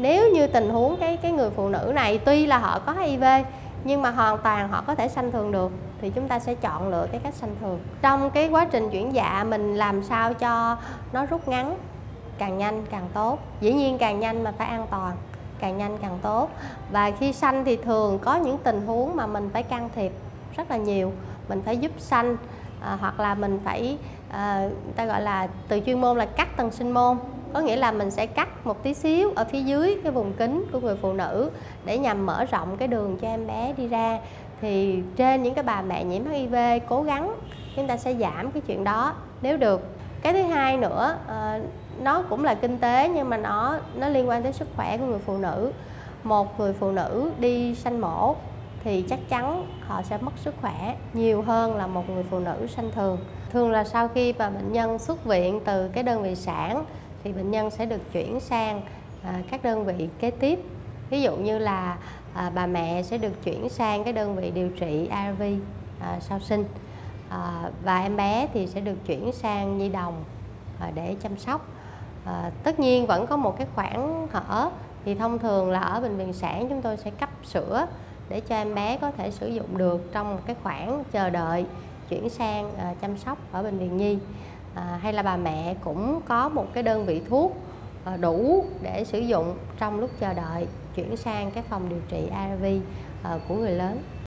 Nếu như tình huống cái cái người phụ nữ này tuy là họ có HIV nhưng mà hoàn toàn họ có thể sanh thường được thì chúng ta sẽ chọn lựa cái cách sanh thường. Trong cái quá trình chuyển dạ mình làm sao cho nó rút ngắn càng nhanh càng tốt. Dĩ nhiên càng nhanh mà phải an toàn, càng nhanh càng tốt. Và khi sanh thì thường có những tình huống mà mình phải can thiệp rất là nhiều, mình phải giúp sanh à, hoặc là mình phải à, ta gọi là từ chuyên môn là cắt tầng sinh môn có nghĩa là mình sẽ cắt một tí xíu ở phía dưới cái vùng kính của người phụ nữ để nhằm mở rộng cái đường cho em bé đi ra. Thì trên những cái bà mẹ nhiễm HIV cố gắng chúng ta sẽ giảm cái chuyện đó. Nếu được. Cái thứ hai nữa ờ, nó cũng là kinh tế nhưng mà nó nó liên quan tới sức khỏe của người phụ nữ. Một người phụ nữ đi sanh mổ thì chắc chắn họ sẽ mất sức khỏe nhiều hơn là một người phụ nữ sanh thường. Thường là sau khi mà bệnh nhân xuất viện từ cái đơn vị sản thì bệnh nhân sẽ được chuyển sang à, các đơn vị kế tiếp. Ví dụ như là à, bà mẹ sẽ được chuyển sang cái đơn vị điều trị ARV à, sau sinh. À, và em bé thì sẽ được chuyển sang nhi đồng à, để chăm sóc. À, tất nhiên vẫn có một cái khoảng hở thì thông thường là ở bệnh viện sản chúng tôi sẽ cấp sữa để cho em bé có thể sử dụng được trong một cái khoảng chờ đợi chuyển sang à, chăm sóc ở bệnh viện nhi à, hay là bà mẹ cũng có một cái đơn vị thuốc à, đủ để sử dụng trong lúc chờ đợi chuyển sang cái phòng điều trị ARV à, của người lớn.